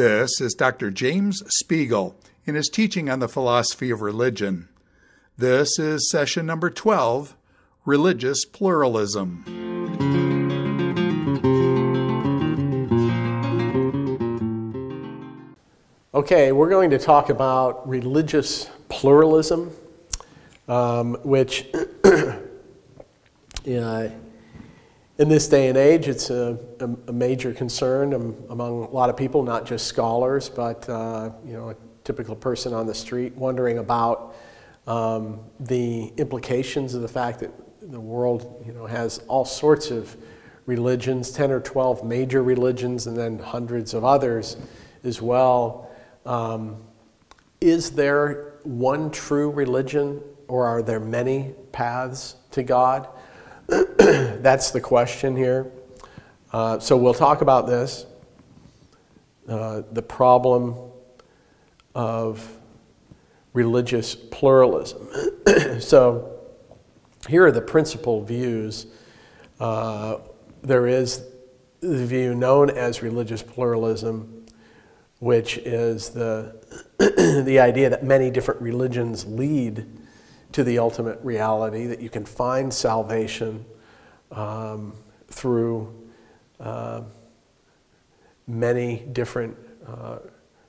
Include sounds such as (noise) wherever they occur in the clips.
This is Dr. James Spiegel in his teaching on the philosophy of religion. This is session number 12 Religious Pluralism. Okay, we're going to talk about religious pluralism, um, which (clears throat) uh, in this day and age, it's a, a, major concern among a lot of people, not just scholars, but uh, you know, a typical person on the street wondering about um, the implications of the fact that the world you know, has all sorts of religions, 10 or 12 major religions, and then hundreds of others as well. Um, is there one true religion, or are there many paths to God? (clears throat) That's the question here. Uh, so we'll talk about this uh, the problem of religious pluralism. (clears throat) so here are the principal views. Uh, there is the view known as religious pluralism, which is the, (clears throat) the idea that many different religions lead to the ultimate reality, that you can find salvation um, through uh, many different uh,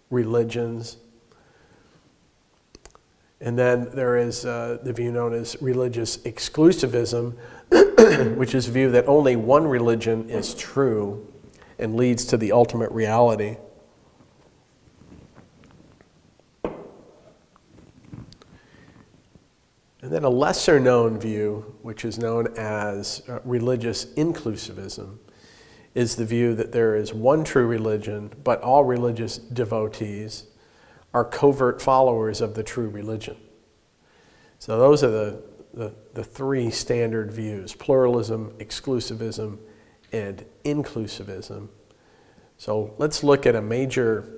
religions. And then there is uh, the view known as religious exclusivism, (coughs) which is a view that only one religion is true and leads to the ultimate reality. And then a lesser known view, which is known as uh, religious inclusivism, is the view that there is one true religion, but all religious devotees are covert followers of the true religion. So those are the, the, the three standard views pluralism, exclusivism, and inclusivism. So let's look at a major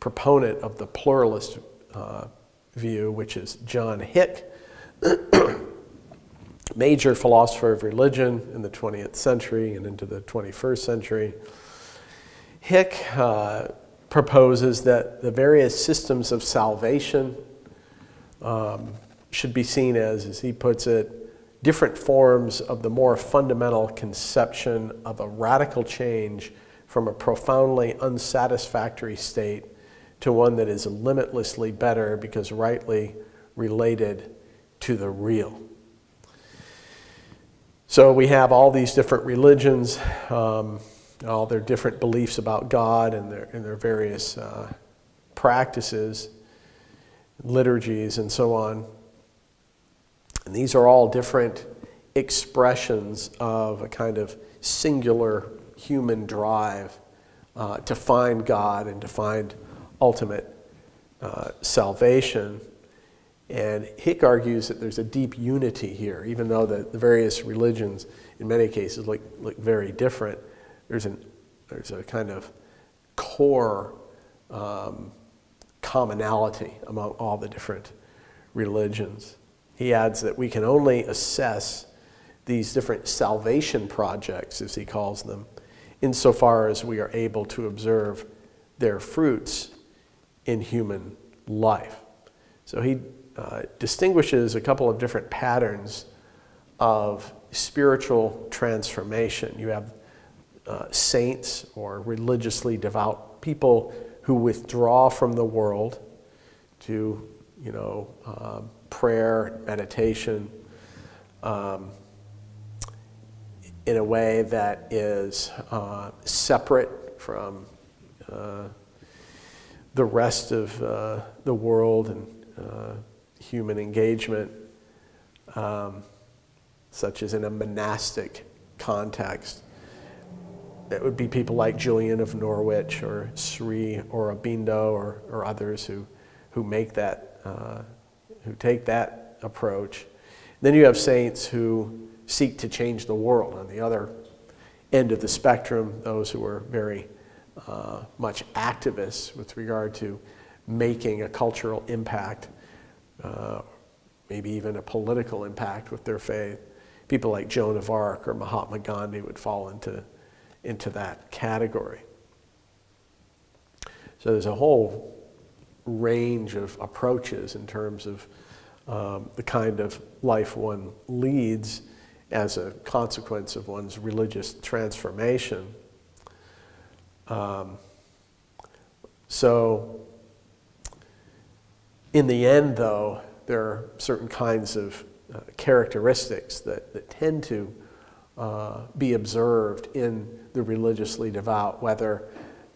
proponent of the pluralist uh, view, which is John Hick (clears throat) major philosopher of religion in the 20th century and into the 21st century. Hick uh, proposes that the various systems of salvation um, should be seen as, as he puts it, different forms of the more fundamental conception of a radical change from a profoundly unsatisfactory state to one that is limitlessly better because rightly related to the real. So we have all these different religions, um, all their different beliefs about God and their, and their various uh, practices, liturgies, and so on. And these are all different expressions of a kind of singular human drive uh, to find God and to find ultimate uh, salvation. And Hick argues that there's a deep unity here, even though the, the various religions, in many cases, look, look very different. There's, an, there's a kind of core um, commonality among all the different religions. He adds that we can only assess these different salvation projects, as he calls them, insofar as we are able to observe their fruits in human life. So he uh, distinguishes a couple of different patterns of spiritual transformation. You have uh, saints or religiously devout people who withdraw from the world to, you know, uh, prayer, meditation, um, in a way that is uh, separate from uh, the rest of uh, the world and human engagement, um, such as in a monastic context. It would be people like Julian of Norwich or Sri Aurobindo or, or others who, who make that, uh, who take that approach. Then you have saints who seek to change the world on the other end of the spectrum, those who are very uh, much activists with regard to making a cultural impact uh, maybe even a political impact with their faith. People like Joan of Arc or Mahatma Gandhi would fall into, into that category. So there's a whole range of approaches in terms of um, the kind of life one leads as a consequence of one's religious transformation. Um, so, in the end, though, there are certain kinds of uh, characteristics that, that tend to uh, be observed in the religiously devout, whether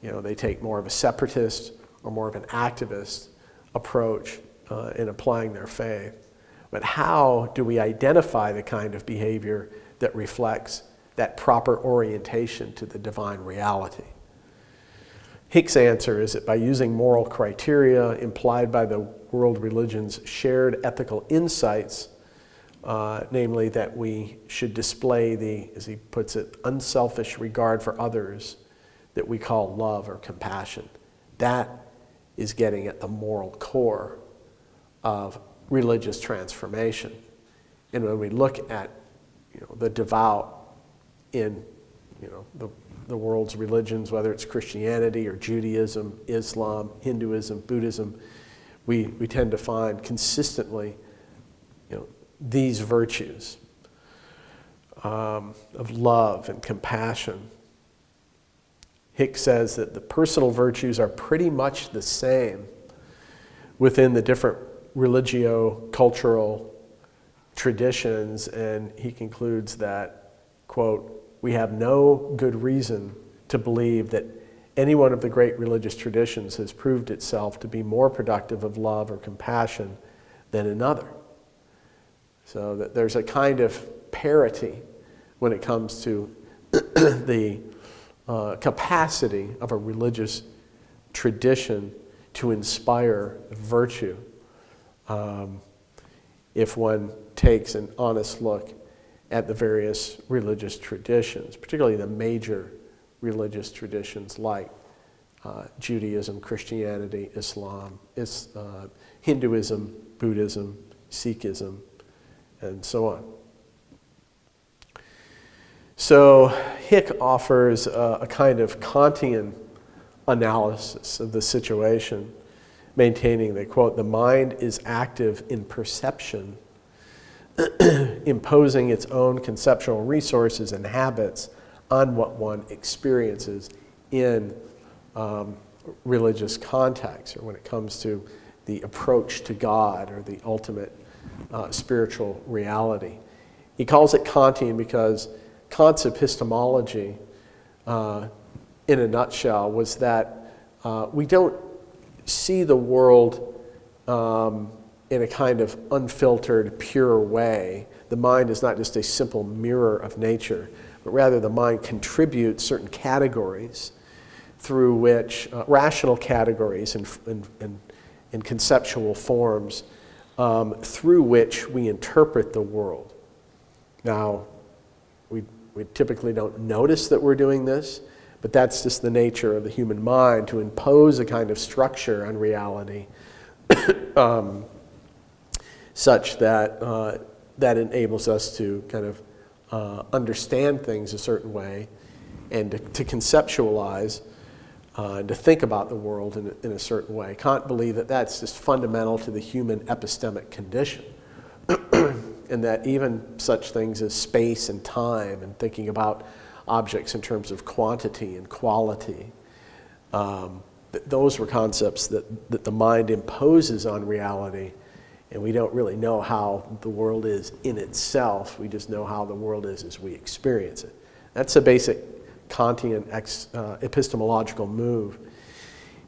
you know, they take more of a separatist or more of an activist approach uh, in applying their faith. But how do we identify the kind of behavior that reflects that proper orientation to the divine reality? Hick's answer is that by using moral criteria implied by the world religion's shared ethical insights, uh, namely that we should display the, as he puts it, unselfish regard for others that we call love or compassion. That is getting at the moral core of religious transformation. And when we look at you know, the devout in you know, the, the world's religions, whether it's Christianity or Judaism, Islam, Hinduism, Buddhism, we, we tend to find consistently you know, these virtues um, of love and compassion. Hick says that the personal virtues are pretty much the same within the different religio cultural traditions, and he concludes that, quote, we have no good reason to believe that any one of the great religious traditions has proved itself to be more productive of love or compassion than another. So that there's a kind of parity when it comes to (clears throat) the uh, capacity of a religious tradition to inspire virtue um, if one takes an honest look at the various religious traditions, particularly the major religious traditions like uh, Judaism, Christianity, Islam, is, uh, Hinduism, Buddhism, Sikhism, and so on. So Hick offers a, a kind of Kantian analysis of the situation maintaining that, quote, the mind is active in perception, (clears throat) imposing its own conceptual resources and habits on what one experiences in um, religious context or when it comes to the approach to God or the ultimate uh, spiritual reality. He calls it Kantian because Kant's epistemology, uh, in a nutshell, was that uh, we don't see the world um, in a kind of unfiltered, pure way. The mind is not just a simple mirror of nature, but rather the mind contributes certain categories through which, uh, rational categories and, and, and, and conceptual forms, um, through which we interpret the world. Now, we, we typically don't notice that we're doing this, but that's just the nature of the human mind to impose a kind of structure on reality (coughs) um, such that uh, that enables us to kind of uh, understand things a certain way and to, to conceptualize uh, and to think about the world in, in a certain way. Kant believed that that's just fundamental to the human epistemic condition. (clears throat) and that even such things as space and time and thinking about objects in terms of quantity and quality. Um, th- those were concepts that, that the mind imposes on reality, and we don't really know how the world is in itself. We just know how the world is as we experience it. That's a basic Kantian ex, uh, epistemological move.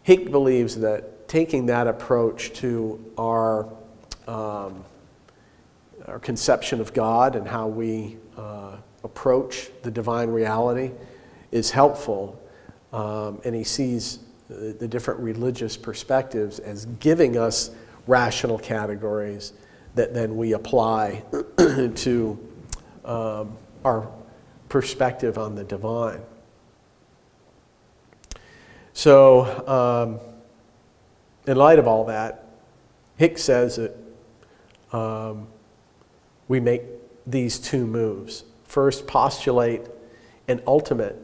Hick believes that taking that approach to our, um, our conception of God and how we uh, approach the divine reality is helpful. Um, and he sees the, the, different religious perspectives as giving us rational categories that then we apply (clears throat) to um, our perspective on the divine. So, um, in light of all that, Hicks says that um, we make these two moves first postulate an ultimate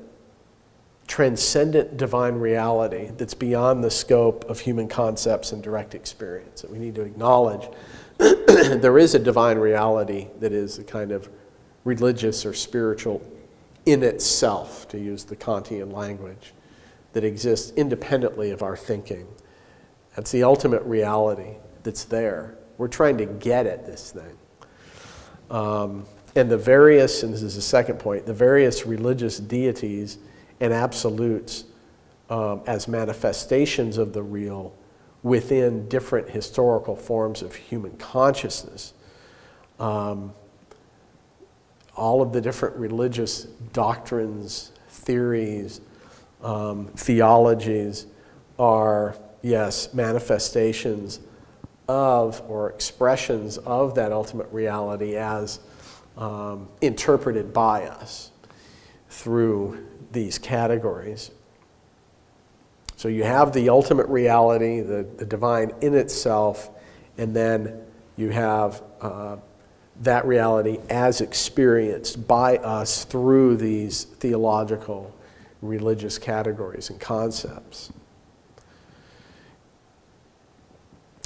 transcendent divine reality that's beyond the scope of human concepts and direct experience. That we need to acknowledge (clears throat) there is a divine reality that is a kind of religious or spiritual in itself, to use the Kantian language, that exists independently of our thinking. That's the ultimate reality that's there. We're trying to get at this thing. Um, and the various, and this is the second point, the various religious deities and absolutes um, as manifestations of the real within different historical forms of human consciousness. Um, all of the different religious doctrines, theories, um, theologies are, yes, manifestations of or expressions of that ultimate reality as um, interpreted by us through these categories. So you have the ultimate reality, the, the divine in itself, and then you have uh, that reality as experienced by us through these theological, religious categories and concepts.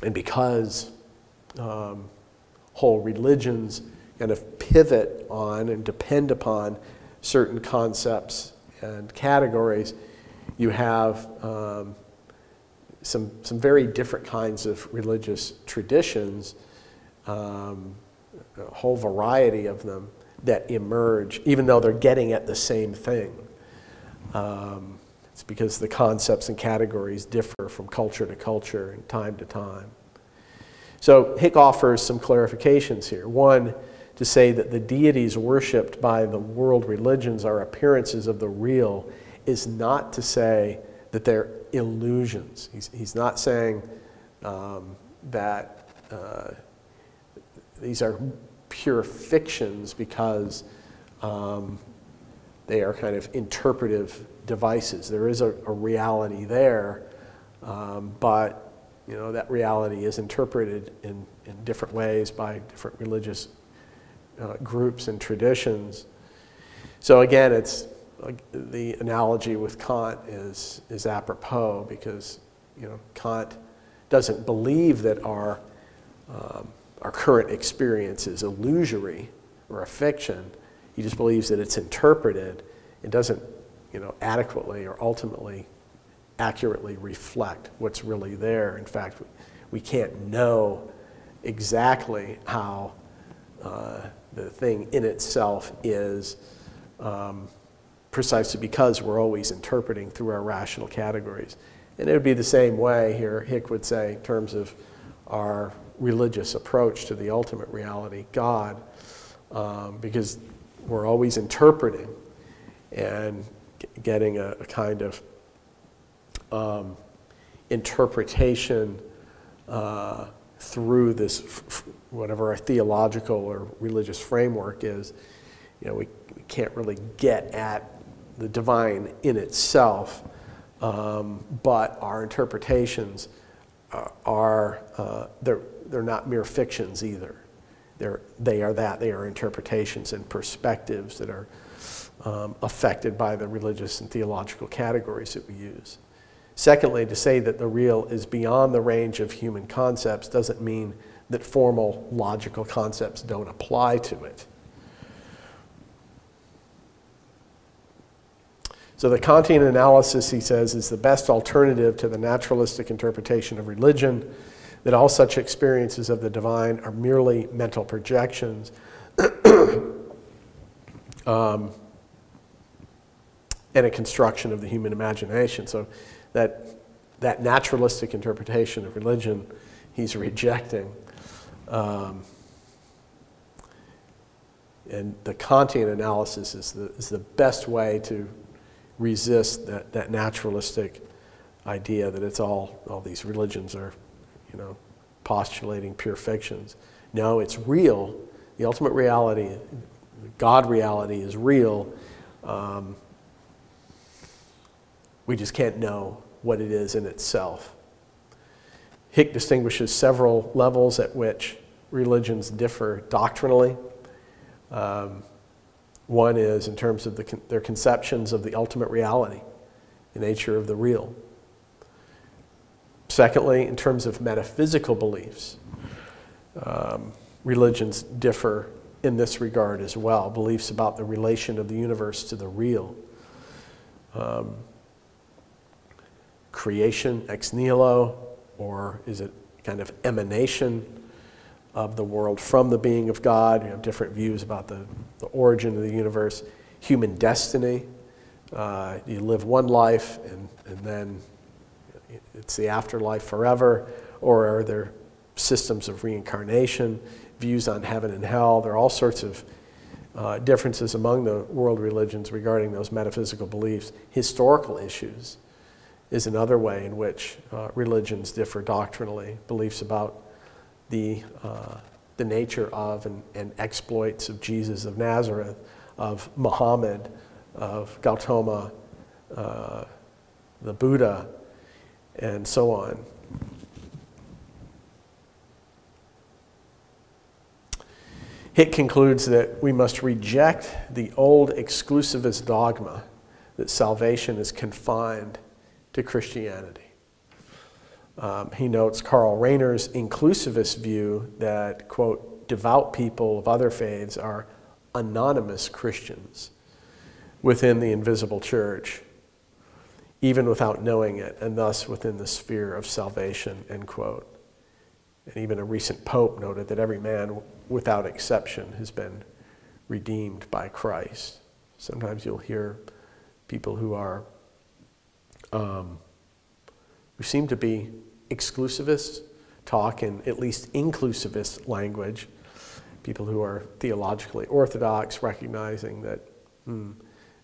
And because um, whole religions kind of pivot on and depend upon certain concepts and categories, you have um, some, some very different kinds of religious traditions, um, a whole variety of them that emerge, even though they're getting at the same thing. Um, it's because the concepts and categories differ from culture to culture and time to time. So Hick offers some clarifications here. One, to say that the deities worshipped by the world religions are appearances of the real is not to say that they're illusions. He's, he's not saying um, that uh, these are pure fictions because um, they are kind of interpretive devices. There is a, a reality there, um, but you know that reality is interpreted in, in different ways by different religious uh, groups and traditions. So again, it's the analogy with Kant is is apropos because you know Kant doesn't believe that our um, our current experience is illusory or a fiction. He just believes that it's interpreted. It doesn't you know adequately or ultimately accurately reflect what's really there. In fact, we can't know exactly how uh, the thing in itself is um, precisely because we're always interpreting through our rational categories. And it would be the same way here, Hick would say, in terms of our religious approach to the ultimate reality, God, um, because we're always interpreting and getting a, a kind of um, interpretation uh, through this, whatever our theological or religious framework is, you know, we, we can't really get at the divine in itself, um, but our interpretations uh, are, uh, they're, they're not mere fictions either. They're, they are that, they are interpretations and perspectives that are um, affected by the religious and theological categories that we use. Secondly, to say that the real is beyond the range of human concepts doesn't mean that formal logical concepts don't apply to it. So the Kantian analysis, he says, is the best alternative to the naturalistic interpretation of religion, that all such experiences of the divine are merely mental projections. (coughs) um, and a construction of the human imagination. So that, that naturalistic interpretation of religion he's rejecting. Um, and the Kantian analysis is the, is the best way to resist that, that naturalistic idea that it's all, all these religions are, you know, postulating pure fictions. No, it's real. The ultimate reality, God reality is real. Um, we just can't know what it is in itself. Hick distinguishes several levels at which religions differ doctrinally. Um, one is in terms of the, their conceptions of the ultimate reality. the nature of the real. Secondly, in terms of metaphysical beliefs, um, religions differ in this regard as well. Beliefs about the relation of the universe to the real. Um, creation ex nihilo, or is it kind of emanation of the world from the being of God? You have different views about the, the origin of the universe. Human destiny. Uh, you live one life and, and then it's the afterlife forever, or are there systems of reincarnation, views on heaven and hell? There are all sorts of uh, differences among the world religions regarding those metaphysical beliefs. Historical issues is another way in which uh, religions differ doctrinally, beliefs about the, uh, the nature of and, and exploits of Jesus of Nazareth, of Muhammad, of Gautama, uh, the Buddha, and so on. Hick concludes that we must reject the old exclusivist dogma that salvation is confined to Christianity. Um, he notes Karl Rahner's inclusivist view that, quote, devout people of other faiths are anonymous Christians within the invisible church even without knowing it, and thus within the sphere of salvation, end quote. And even a recent pope noted that every man, without exception, has been redeemed by Christ. Sometimes you'll hear people who are, um, who seem to be exclusivists, talk in at least inclusivist language. People who are theologically orthodox, recognizing that hmm,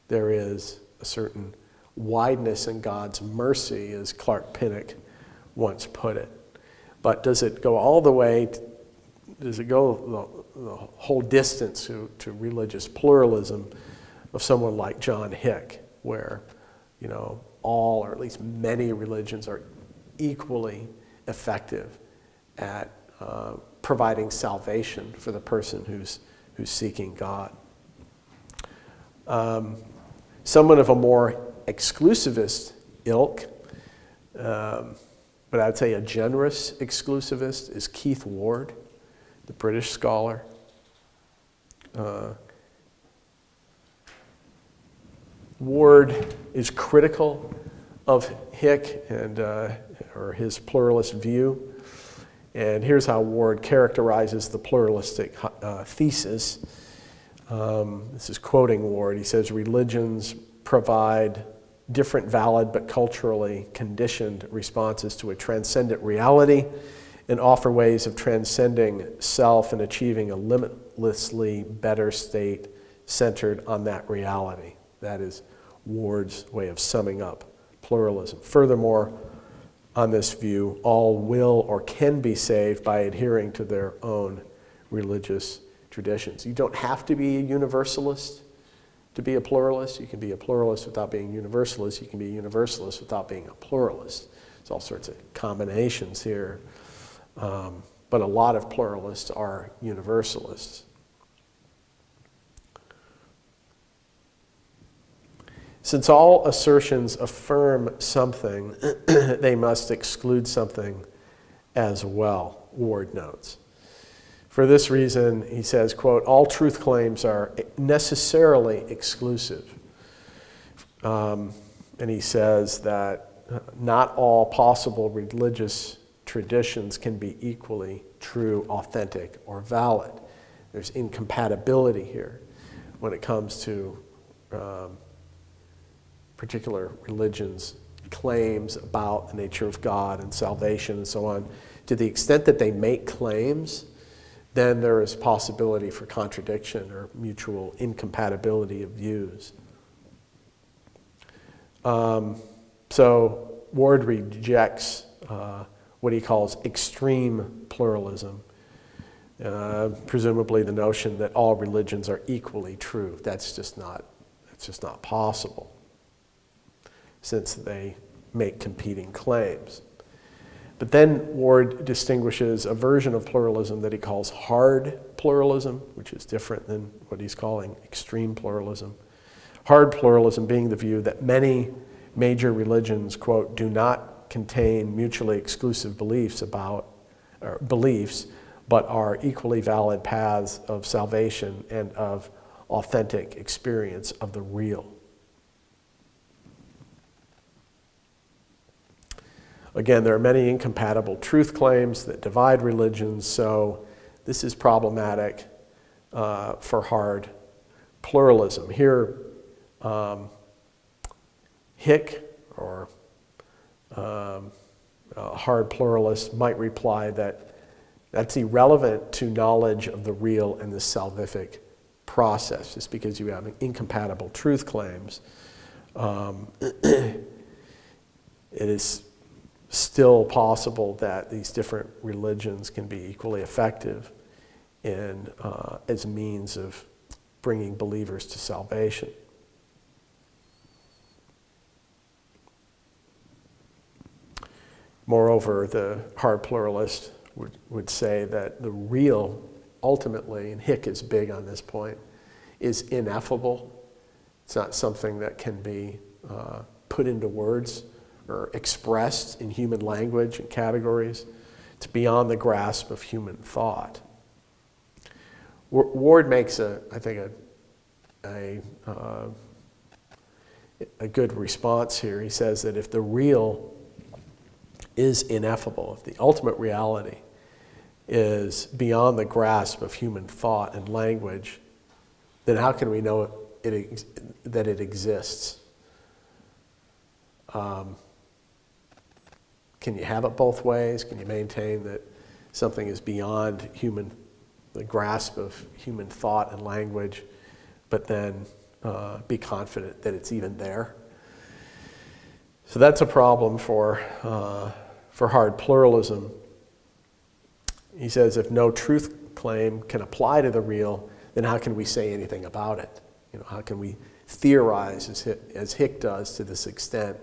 there is a certain wideness in God's mercy, as Clark Pinnock once put it. But does it go all the way, to, does it go the, the whole distance to, to religious pluralism of someone like John Hick, where, you know, all or at least many religions are equally effective at uh, providing salvation for the person who's, who's seeking God? Um, someone of a more exclusivist ilk, um, but I'd say a generous exclusivist is Keith Ward, the British scholar. Uh, Ward is critical of Hick and uh, or his pluralist view. And here's how Ward characterizes the pluralistic uh, thesis. Um, this is quoting Ward. He says, Religions provide different valid but culturally conditioned responses to a transcendent reality and offer ways of transcending self and achieving a limitlessly better state centered on that reality. That is Ward's way of summing up pluralism. Furthermore, on this view, all will or can be saved by adhering to their own religious traditions. You don't have to be a universalist to be a pluralist. You can be a pluralist without being universalist. You can be a universalist without being a pluralist. There's all sorts of combinations here. Um, but a lot of pluralists are universalists. Since all assertions affirm something, (clears throat) they must exclude something as well, Ward notes. For this reason, he says, quote, all truth claims are necessarily exclusive. Um, and he says that not all possible religious traditions can be equally true, authentic, or valid. There's incompatibility here when it comes to um, particular religions' claims about the nature of God and salvation and so on. To the extent that they make claims, then there is possibility for contradiction or mutual incompatibility of views. Um, so Ward rejects uh, what he calls extreme pluralism, uh, presumably the notion that all religions are equally true. That's just not, that's just not possible, since they make competing claims. But then Ward distinguishes a version of pluralism that he calls hard pluralism, which is different than what he's calling extreme pluralism. Hard pluralism being the view that many major religions, quote, do not contain mutually exclusive beliefs about, or beliefs, but are equally valid paths of salvation and of authentic experience of the real. Again, there are many incompatible truth claims that divide religions, so this is problematic uh, for hard pluralism. Here, um, Hick, or um, a hard pluralist, might reply that that's irrelevant to knowledge of the real and the salvific process, just because you have incompatible truth claims. Um, (clears throat) it is still possible that these different religions can be equally effective in, uh, as means of bringing believers to salvation. Moreover, the hard pluralist would, would say that the real, ultimately, and Hick is big on this point, is ineffable. It's not something that can be uh, put into words or expressed in human language and categories. It's beyond the grasp of human thought. Ward makes a, I think, a, a, uh, a good response here. He says that if the real is ineffable, if the ultimate reality is beyond the grasp of human thought and language, then how can we know it, it, that it exists? Um, can you have it both ways? Can you maintain that something is beyond human, the grasp of human thought and language, but then uh, be confident that it's even there? So that's a problem for, uh, for hard pluralism. He says if no truth claim can apply to the real, then how can we say anything about it? You know, how can we theorize as as Hick does to this extent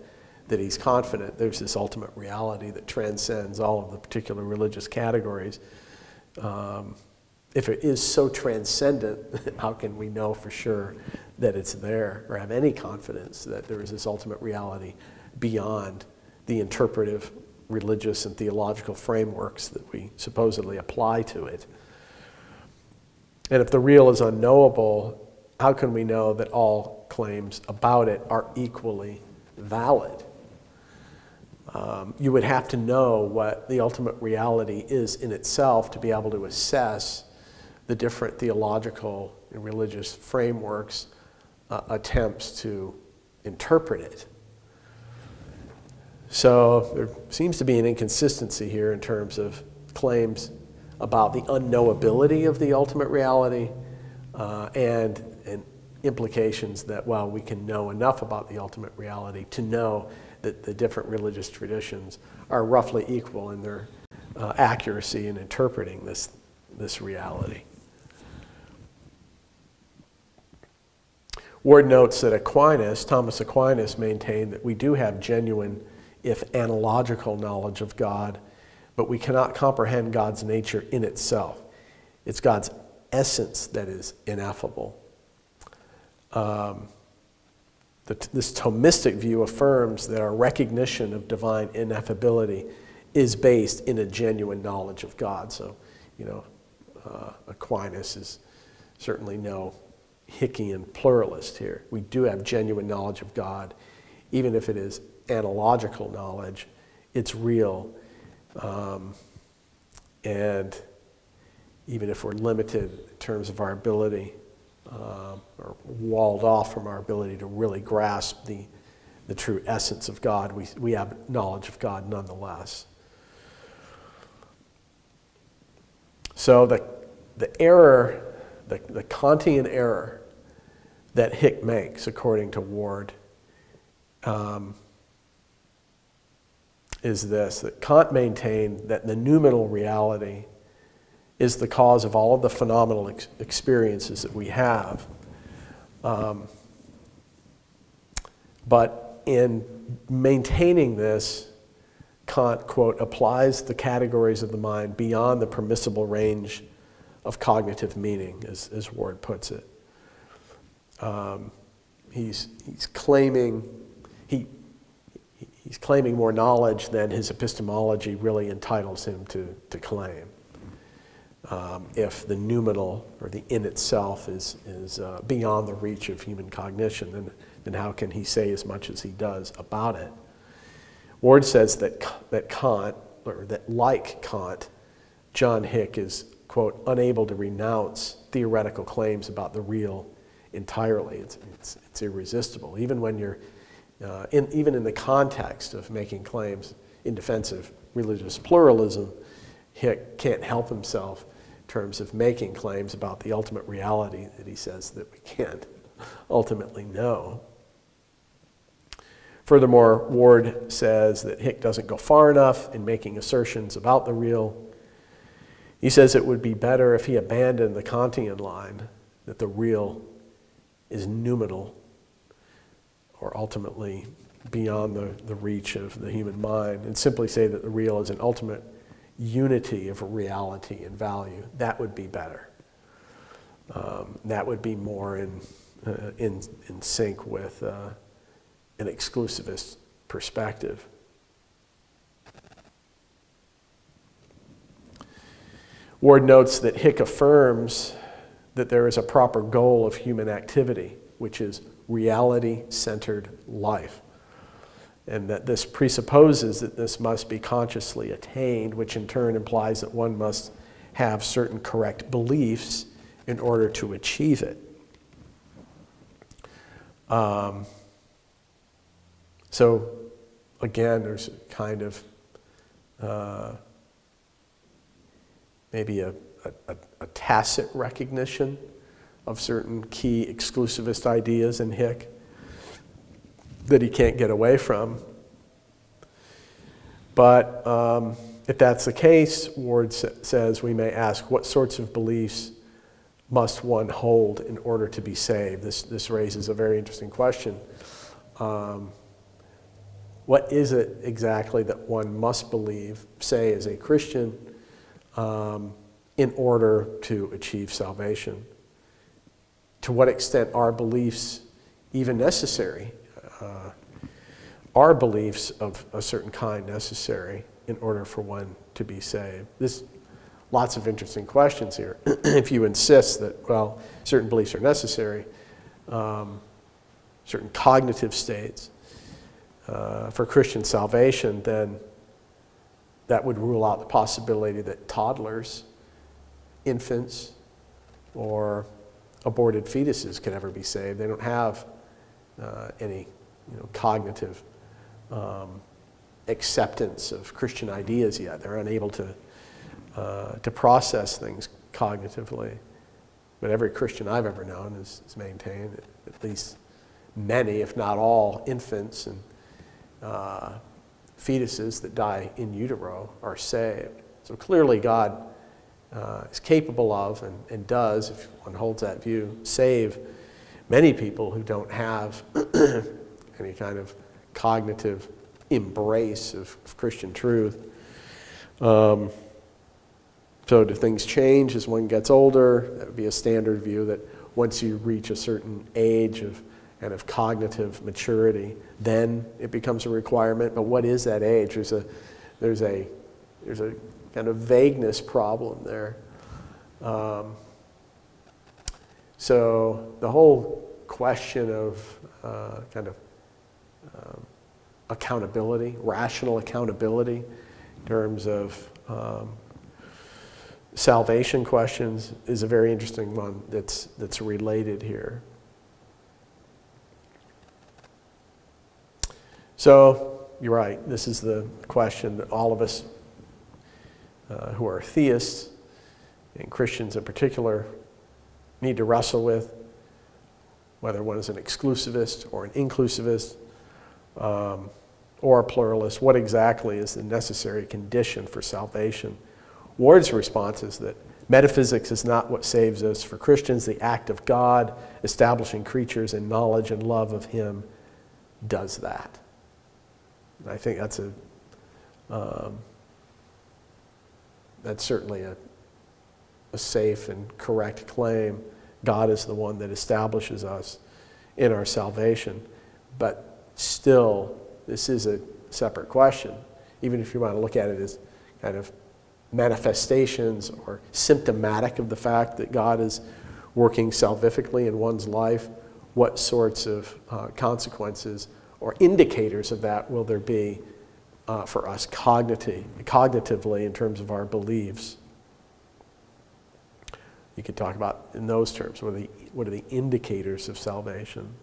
that he's confident there's this ultimate reality that transcends all of the particular religious categories. Um, if it is so transcendent, (laughs) how can we know for sure that it's there or have any confidence that there is this ultimate reality beyond the interpretive, religious, and theological frameworks that we supposedly apply to it? And if the real is unknowable, how can we know that all claims about it are equally valid? Um, you would have to know what the ultimate reality is in itself to be able to assess the different theological and religious frameworks' uh, attempts to interpret it. So there seems to be an inconsistency here in terms of claims about the unknowability of the ultimate reality uh, and, and implications that, well, we can know enough about the ultimate reality to know that the different religious traditions are roughly equal in their uh, accuracy in interpreting this, this reality. Ward notes that Aquinas, Thomas Aquinas, maintained that we do have genuine, if analogical, knowledge of God, but we cannot comprehend God's nature in itself. It's God's essence that is ineffable. Um, the, this Thomistic view affirms that our recognition of divine ineffability is based in a genuine knowledge of God. So, you know, uh, Aquinas is certainly no Hickian pluralist here. We do have genuine knowledge of God, even if it is analogical knowledge, it's real. Um, and even if we're limited in terms of our ability uh, or walled off from our ability to really grasp the, the true essence of God. We, we have knowledge of God nonetheless. So the, the error, the, the Kantian error that Hick makes, according to Ward, um, is this that Kant maintained that the noumenal reality is the cause of all of the phenomenal ex- experiences that we have. Um, but in maintaining this, Kant, quote, applies the categories of the mind beyond the permissible range of cognitive meaning, as, as Ward puts it. Um, he's, he's claiming, he he's claiming more knowledge than his epistemology really entitles him to, to claim. Um, if the noumenal or the in itself is, is uh, beyond the reach of human cognition, then, then how can he say as much as he does about it? Ward says that, that Kant, or that like Kant, John Hick is, quote, unable to renounce theoretical claims about the real entirely. It's, it's, it's irresistible. Even when you're, uh, in, even in the context of making claims in defense of religious pluralism, Hick can't help himself terms of making claims about the ultimate reality that he says that we can't ultimately know. Furthermore, Ward says that Hick doesn't go far enough in making assertions about the real. He says it would be better if he abandoned the Kantian line that the real is noumenal or ultimately beyond the, the reach of the human mind and simply say that the real is an ultimate unity of reality and value. That would be better. Um, that would be more in, uh, in, in sync with uh, an exclusivist perspective. Ward notes that Hick affirms that there is a proper goal of human activity, which is reality centered life. And that this presupposes that this must be consciously attained, which in turn implies that one must have certain correct beliefs in order to achieve it. Um, so, again, there's kind of uh, maybe a a, a, tacit recognition of certain key exclusivist ideas in Hick that he can't get away from. But um, if that's the case, Ward sa- says we may ask what sorts of beliefs must one hold in order to be saved? This, this raises a very interesting question. Um, what is it exactly that one must believe, say, as a Christian? Um, in order to achieve salvation. To what extent are beliefs even necessary? Uh, are beliefs of a certain kind necessary in order for one to be saved? This lots of interesting questions here. (clears throat) if you insist that well, certain beliefs are necessary, um, certain cognitive states uh, for Christian salvation, then that would rule out the possibility that toddlers infants or aborted fetuses can ever be saved. They don't have uh, any you know, cognitive um, acceptance of Christian ideas yet. They're unable to, uh, to process things cognitively. But every Christian I've ever known has, has maintained that at least many, if not all, infants and uh, fetuses that die in utero are saved. So clearly, God uh, is capable of and, and does, if one holds that view, save many people who don't have (clears throat) any kind of cognitive embrace of, of Christian truth. Um, so, do things change as one gets older? That would be a standard view that once you reach a certain age of kind of cognitive maturity, then it becomes a requirement. But what is that age? There's a, there's a, there's a kind of vagueness problem there. Um, so the whole question of uh, kind of um, accountability, rational accountability, in terms of um, salvation questions, is a very interesting one that's that's related here. So you're right. This is the question that all of us uh, who are theists, and Christians in particular, need to wrestle with, whether one is an exclusivist or an inclusivist um, or a pluralist, what exactly is the necessary condition for salvation? Ward's response is that metaphysics is not what saves us. For Christians, the act of God establishing creatures in knowledge and love of Him does that. And I think that's a um, that's certainly a, a safe and correct claim. God is the one that establishes us in our salvation. But still, this is a separate question, even if you want to look at it as kind of manifestations or symptomatic of the fact that God is working salvifically in one's life, what sorts of uh, consequences or indicators of that will there be uh, for us cognitive, cognitively in terms of our beliefs? You could talk about in those terms. What are the, what are the indicators of salvation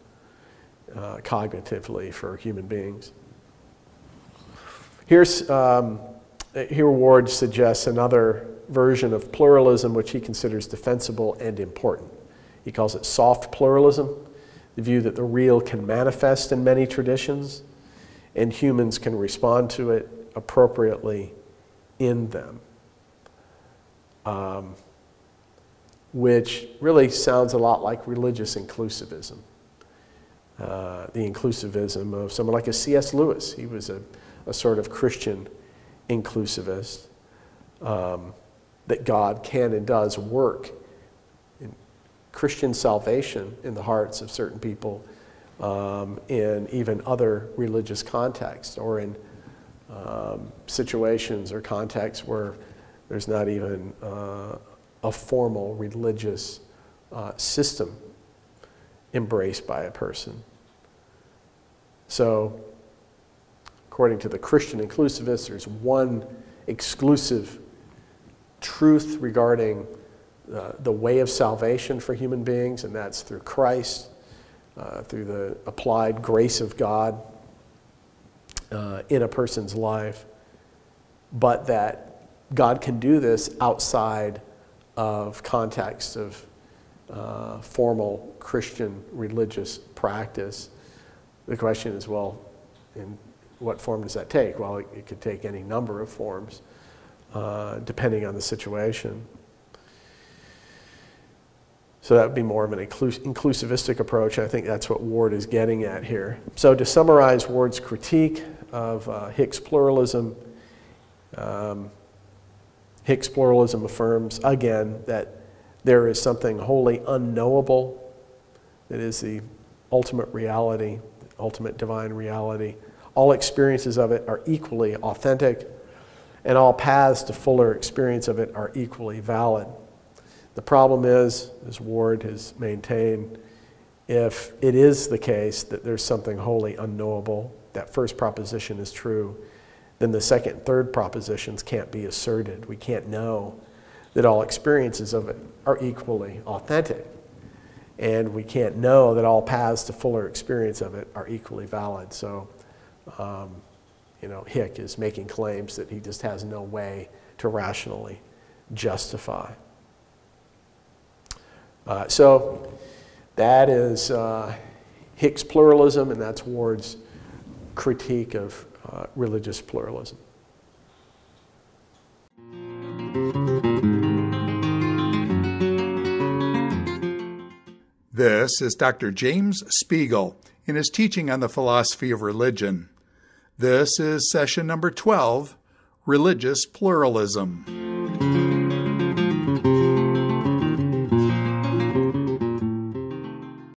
uh, cognitively for human beings? Here's um, here Ward suggests another version of pluralism which he considers defensible and important. He calls it soft pluralism, the view that the real can manifest in many traditions and humans can respond to it appropriately in them. Um, which really sounds a lot like religious inclusivism. Uh, the inclusivism of someone like a C.S. Lewis. He was a, a sort of Christian inclusivist. Um, that God can and does work in Christian salvation in the hearts of certain people um, in even other religious contexts or in um, situations or contexts where there's not even uh, a formal religious uh, system embraced by a person. So, according to the Christian inclusivists, there's one exclusive truth regarding uh, the way of salvation for human beings, and that's through Christ, uh, through the applied grace of God uh, in a person's life, but that God can do this outside of context of uh, formal Christian religious practice. The question is, well, in what form does that take? Well, it, it could take any number of forms, uh, depending on the situation. So that would be more of an inclusivistic approach. I think that's what Ward is getting at here. So to summarize Ward's critique of uh, Hick's pluralism, um, Hick's pluralism affirms again that there is something wholly unknowable that is the ultimate reality, ultimate divine reality. All experiences of it are equally authentic, and all paths to fuller experience of it are equally valid. The problem is, as Ward has maintained, if it is the case that there's something wholly unknowable, that first proposition is true, then the second and third propositions can't be asserted. We can't know that all experiences of it are equally authentic. And we can't know that all paths to fuller experience of it are equally valid. So, um, you know, Hick is making claims that he just has no way to rationally justify. Uh, so, that is uh, Hick's pluralism, and that's Ward's critique of uh, religious pluralism. This is Dr. James Spiegel in his teaching on the philosophy of religion. This is session number 12 Religious Pluralism.